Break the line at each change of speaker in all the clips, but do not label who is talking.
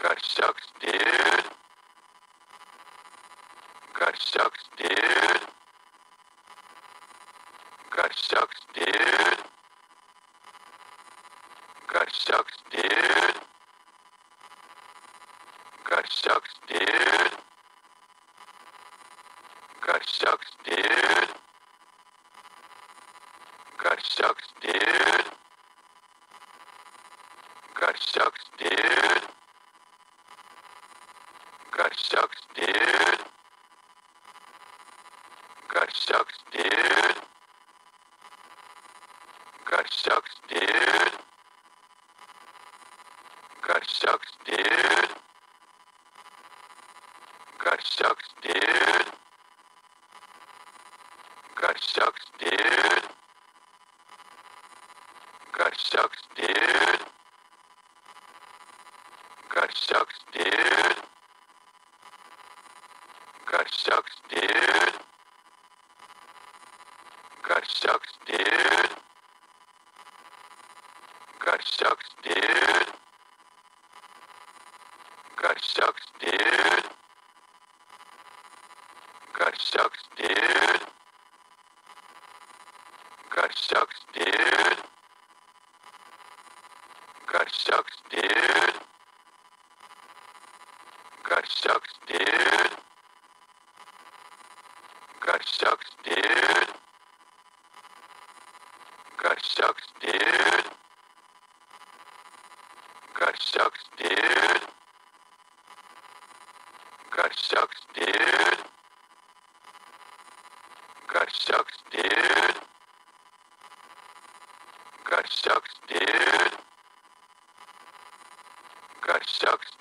Gus sucks. That sucks, dude.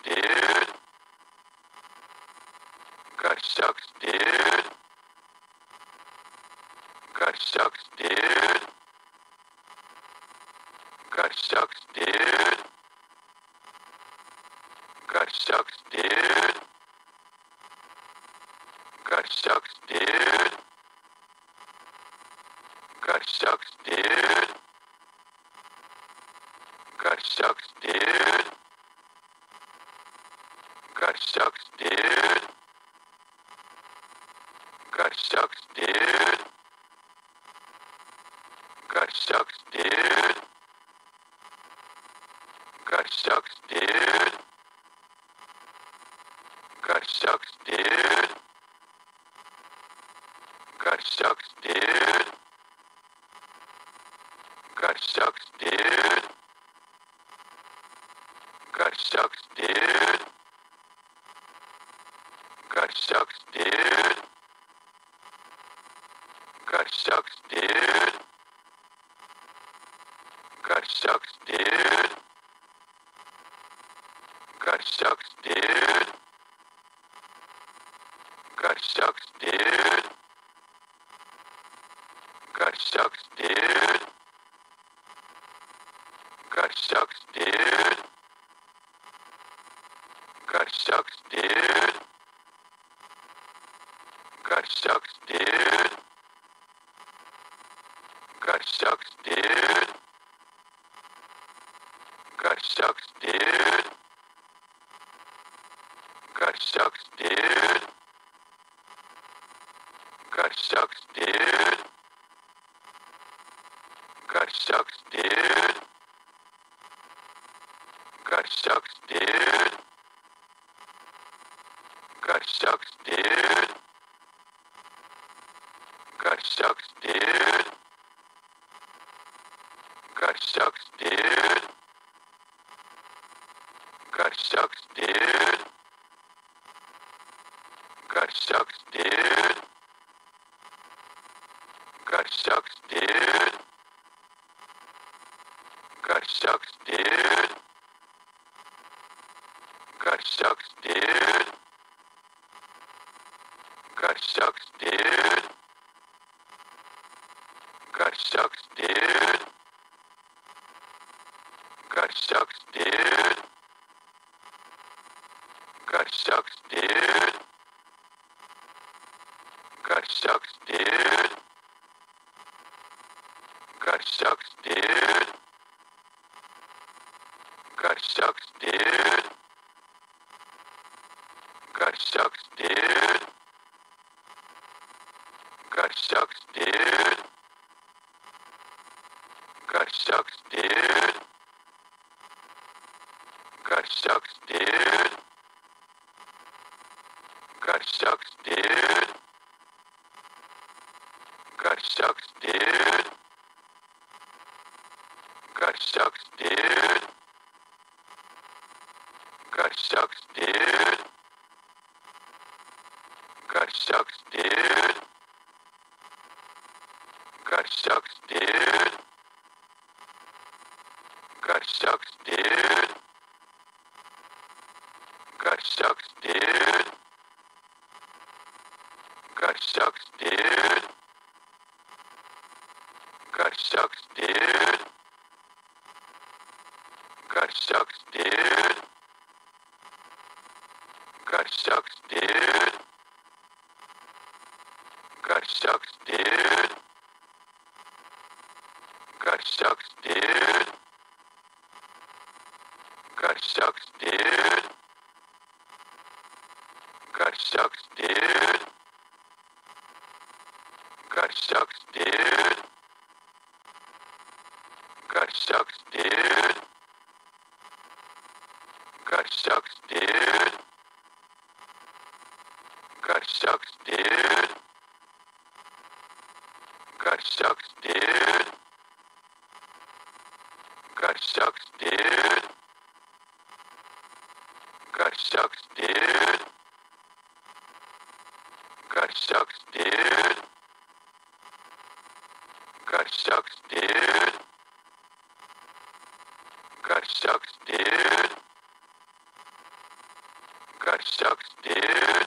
Yeah. sucks, dude. Gus sucks, dude. sucks, dude. Gus sucks, dude. sucks, sucks, dude.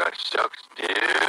Gus sucks, dude.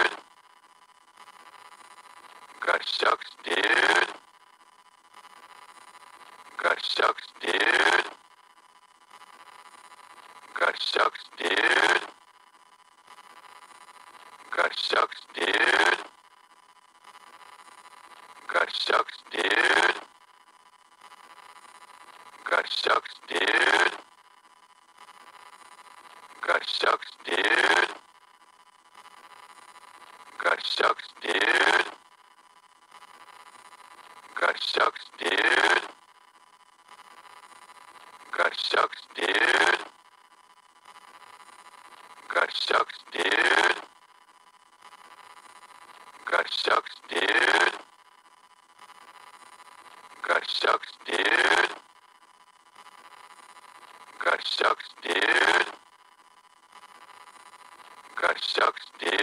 sucks dick.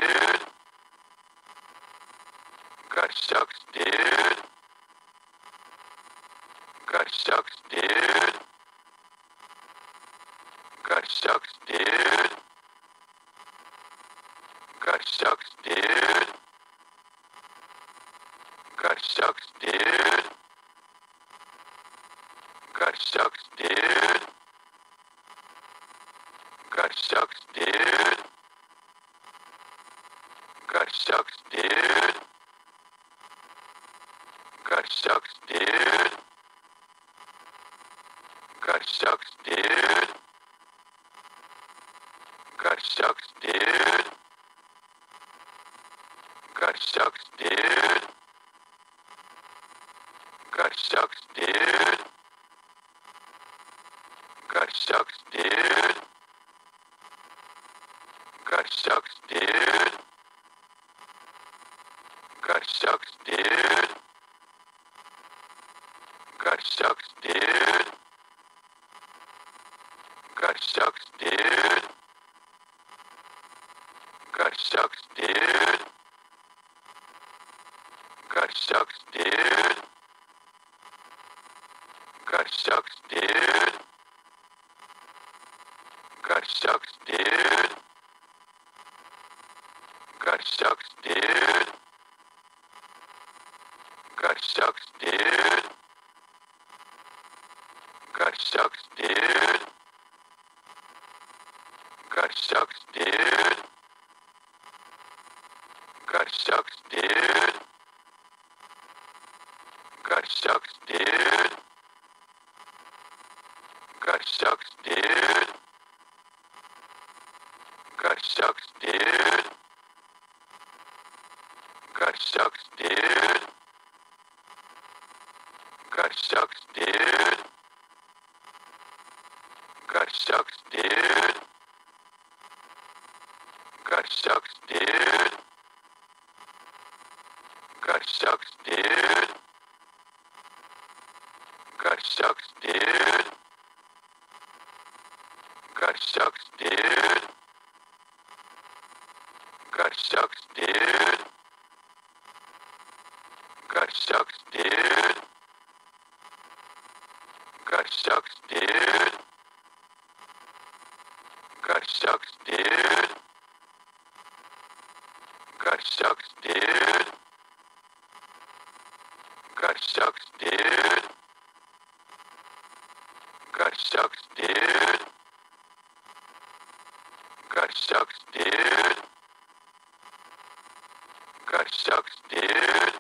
sucks, dude.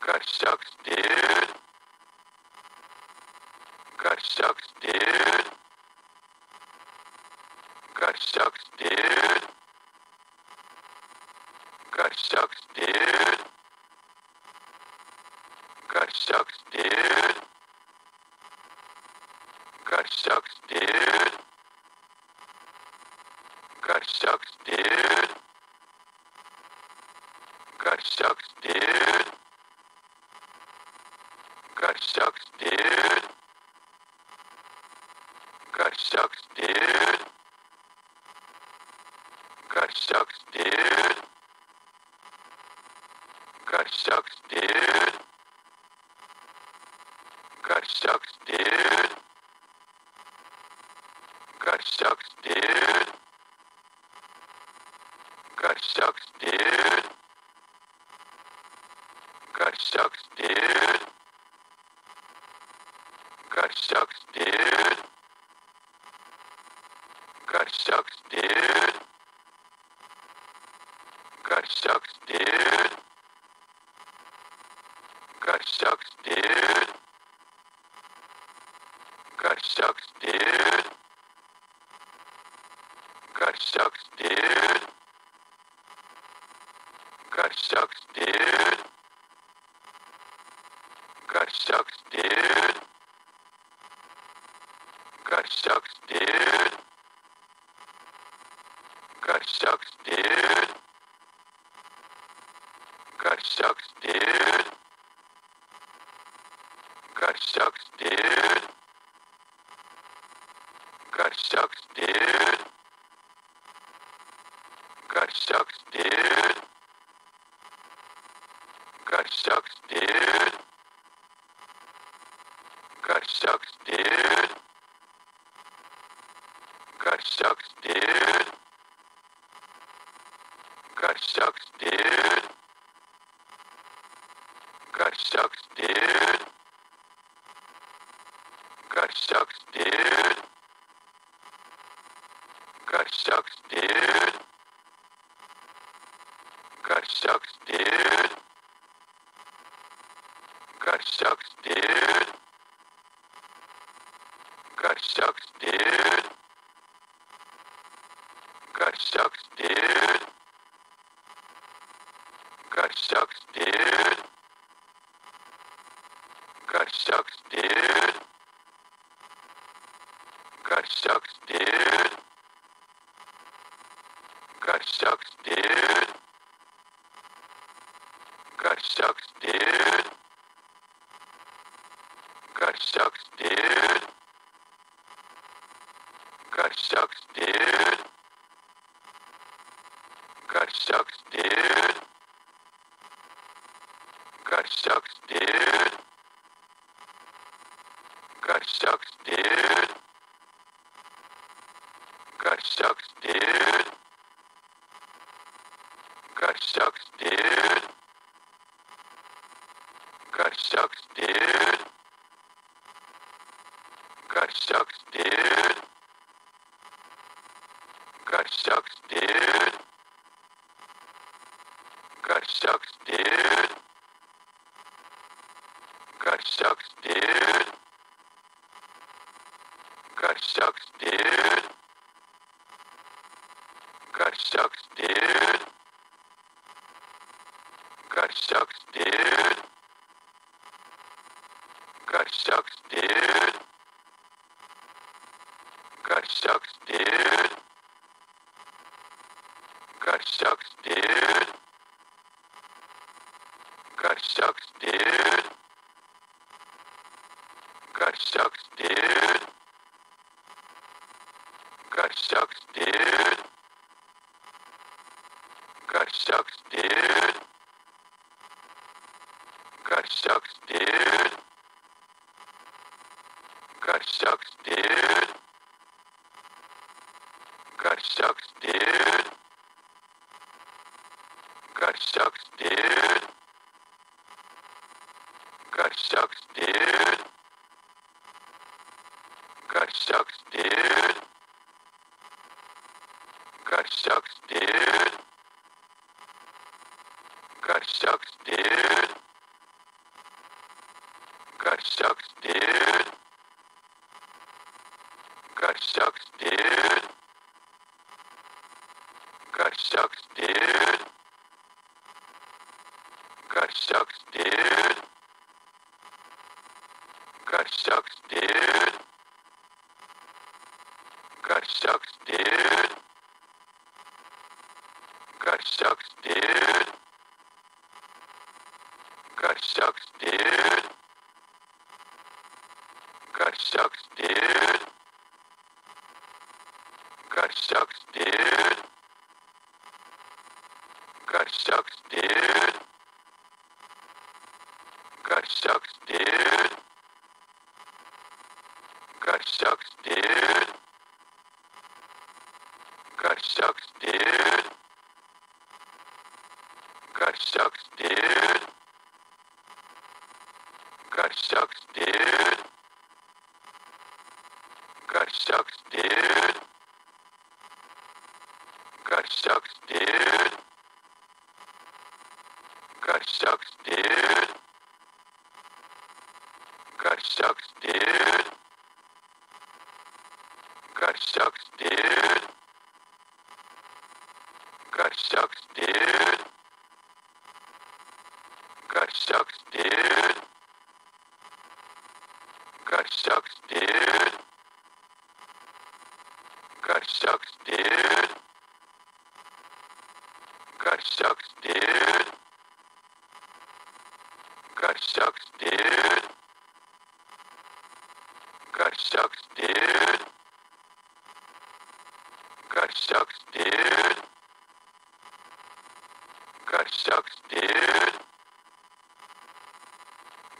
Gus sucks, dude. Gus sucks, dude. Gus sucks, dude. sucks, dude. sucks dick. dude. You sucks, dude. You sucks, dude. You sucks, dude. You sucks, dude. You sucks, dude. You sucks, dude. You sucks, dude. Gus sucks, dude. Gus sucks, dude. Gus sucks, dude. Gus sucks, dude. Gus sucks, dude. Gus sucks, dude. Gus sucks, dude. Gus sucks, dude. Gus sucks, dude. Gus sucks, dude. Gus sucks, dude. Gus sucks, dude. Gus sucks, dude. Gus sucks, dude. Gus sucks, dude. Gus sucks, dude. Gus sucks, dude. Gus sucks, dude. Gus sucks, dude. Gus sucks, dude. Gus sucks, dude. Gus sucks, dude. Gus sucks, dude. Gus sucks, dude. Gus sucks, dude. Gus sucks, dude. Gus sucks, dude. Gus sucks, dude. Gus sucks, dude. Gus sucks, dude. Gus sucks, dude. Gus sucks, dude. Горсяк спель. Горсяк спель. Горсяк спель. Горсяк спель. Горсяк спель. Горсяк спель. Горсяк спель.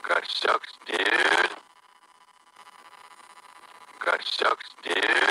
Горсяк спель. sucks, dude.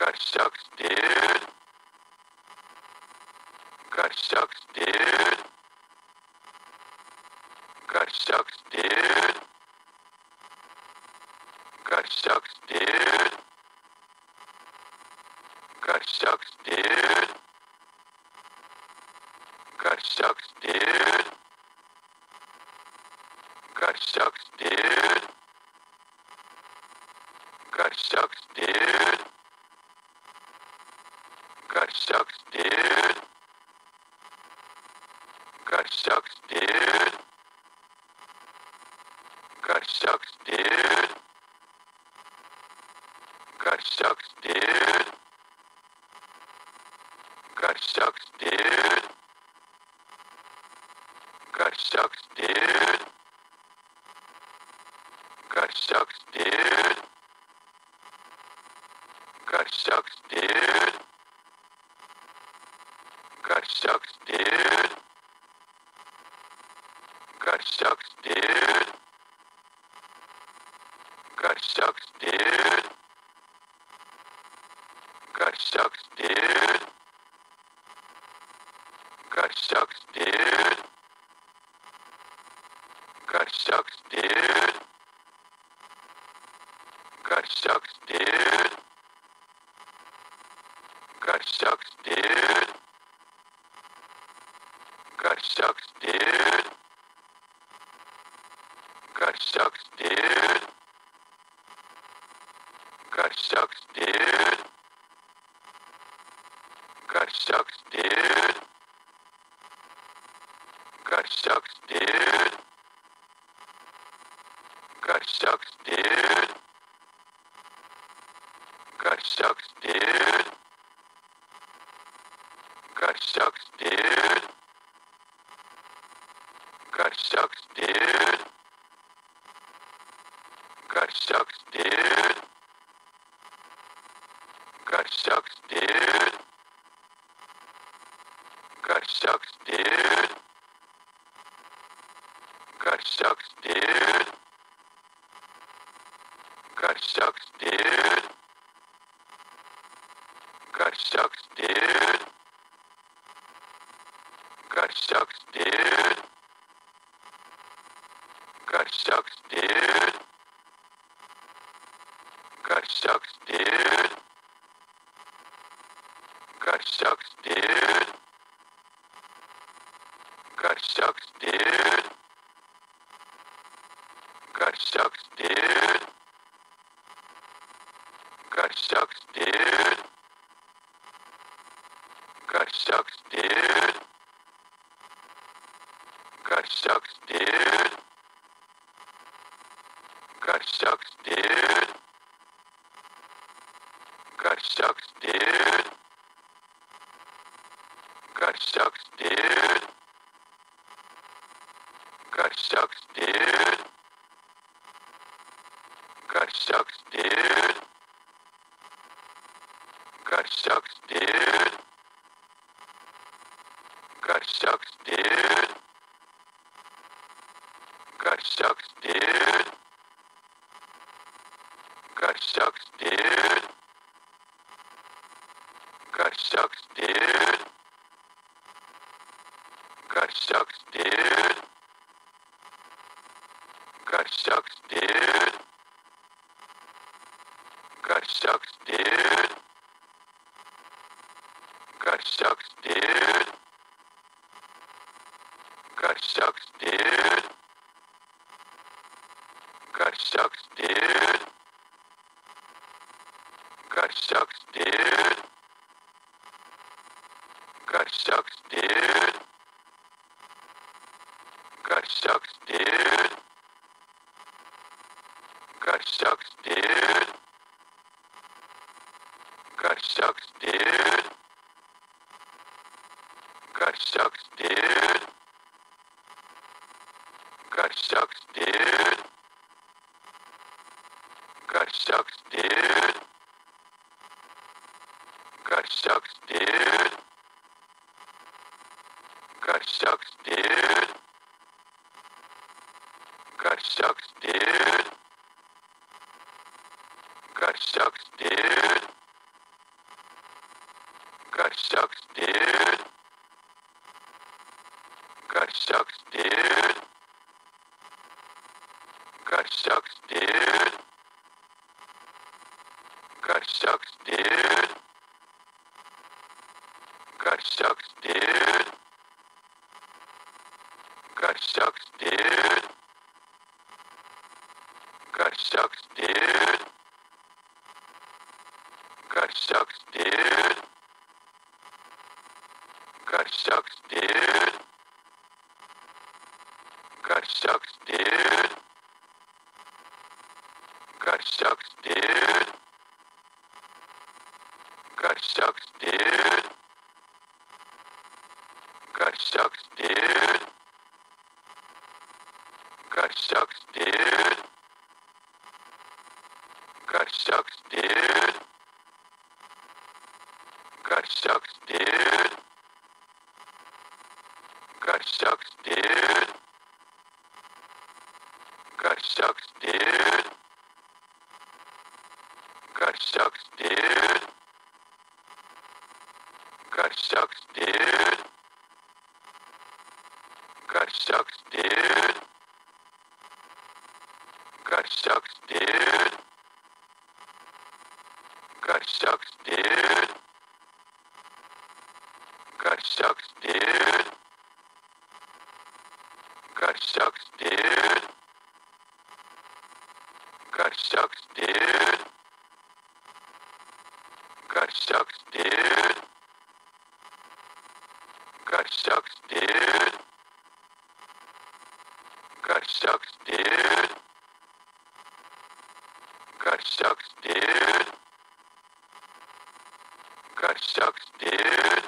sucks, dude. sucks, dude. Yeah. Gus sucks, dude. Gus sucks, dude. sucks, dude. Gus sucks, dude. Gus sucks, dude. Gus sucks, dude. Gus sucks, dude. Gus sucks, dude. Gus sucks, dude. Gus sucks, dude. Gus sucks, dude. Gus sucks, dude. Gus sucks, dude. Gus sucks, dude. Gus sucks, dude. Gus sucks, dude. Gus sucks, dude. Gus sucks, dude. Gus sucks, dude. Gus sucks, dude. Gus sucks, dude.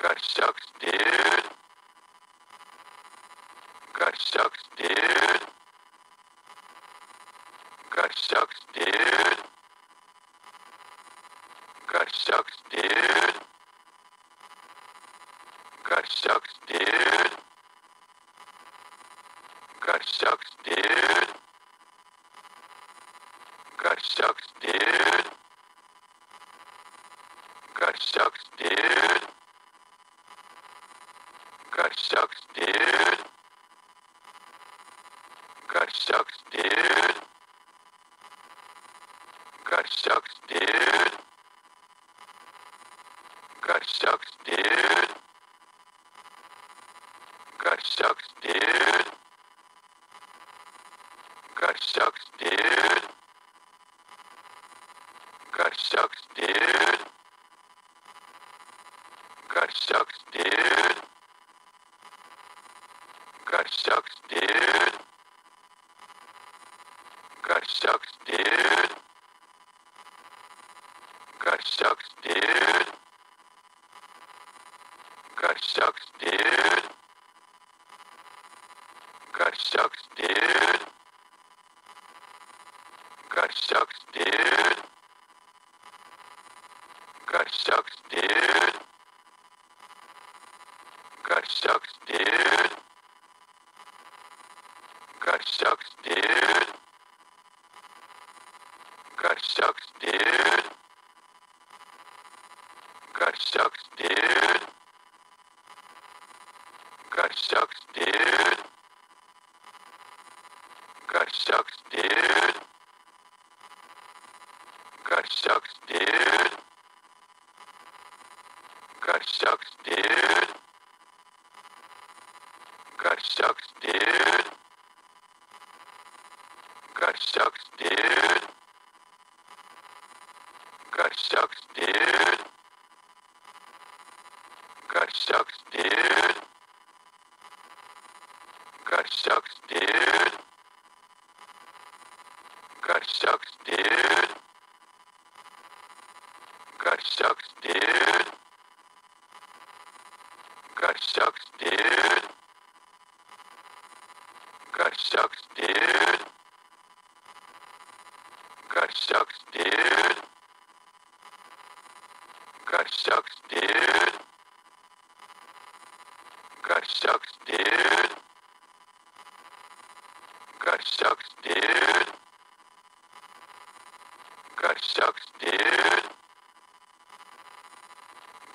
Gus sucks, dude. Gus sucks, dude. Gus sucks, dude. Gus sucks, dude. Gus sucks, dude. Gus sucks, dude. Gus sucks, dude. Gus sucks, dude. Gus sucks, dude. Gus sucks, dude. Gus sucks, dude. Gus sucks, dude. Gus sucks, dude. Gus sucks, dude. Gus sucks, dude. Gus sucks, dude. Gus sucks, dude. Gus sucks, dude. Gus sucks, dude. Gus sucks, dude. Gus sucks, dude. Gus sucks, dude. Gus sucks, dude. Gus sucks, dude. Gus sucks, dude. Gus sucks, dude. Gus sucks, dude. Gus sucks, dude. Gus sucks, dude. Gus sucks, dude. Gus sucks, dude. Gus sucks, dude. Gus sucks, dude sucks, dude. Gus sucks, dude. Gus sucks, dude.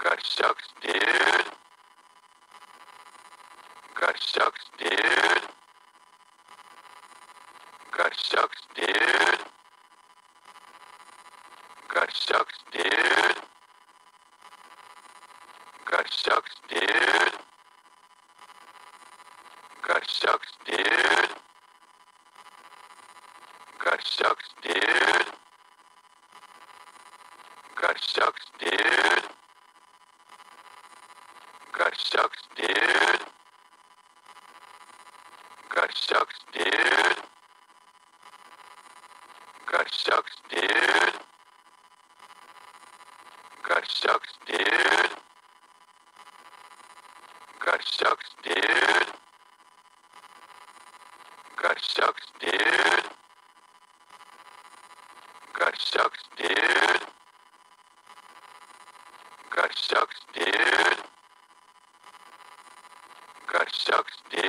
Gus sucks, dude. Gus sucks, dude. Gus sucks, dude. Gus sucks, dude. Gus sucks, dude.